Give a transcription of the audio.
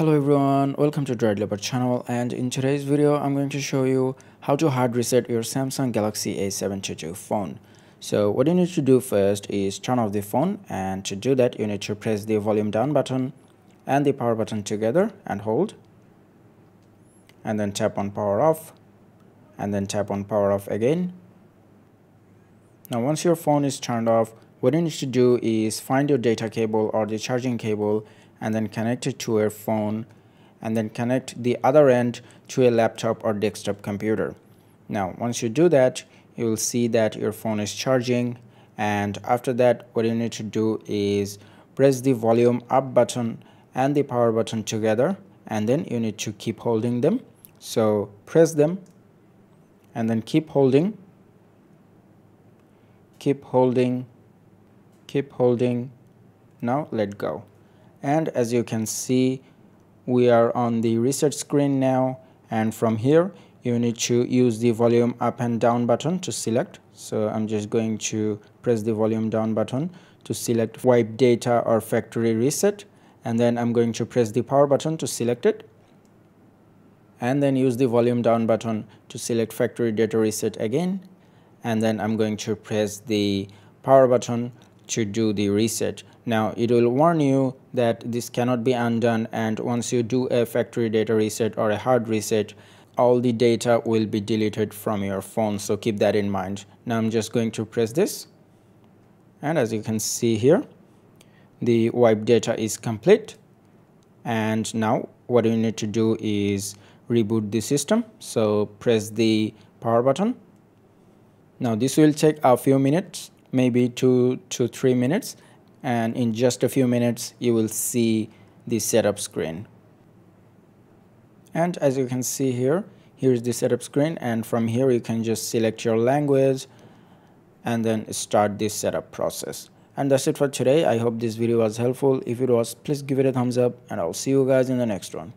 Hello everyone, welcome to Droid Leopard channel and in today's video I'm going to show you how to hard reset your Samsung Galaxy A72 phone. So what you need to do first is turn off the phone and to do that you need to press the volume down button and the power button together and hold and then tap on power off and then tap on power off again. Now once your phone is turned off what you need to do is find your data cable or the charging cable and then connect it to your phone and then connect the other end to a laptop or desktop computer. Now once you do that you will see that your phone is charging and after that what you need to do is press the volume up button and the power button together and then you need to keep holding them. So press them and then keep holding, keep holding, keep holding, now let go and as you can see we are on the reset screen now. And from here you need to use the volume up and down button to select. So I'm just going to press the volume down button to select wipe data or factory reset. And then I'm going to press the power button to select it. And then use the volume down button to select factory data reset again. And then I'm going to press the power button to do the reset. Now it will warn you that this cannot be undone and once you do a factory data reset or a hard reset all the data will be deleted from your phone so keep that in mind. Now I'm just going to press this and as you can see here the wipe data is complete and now what you need to do is reboot the system so press the power button now this will take a few minutes maybe two to three minutes and in just a few minutes you will see the setup screen. And as you can see here here's the setup screen and from here you can just select your language and then start this setup process. And that's it for today. I hope this video was helpful. If it was please give it a thumbs up and i'll see you guys in the next one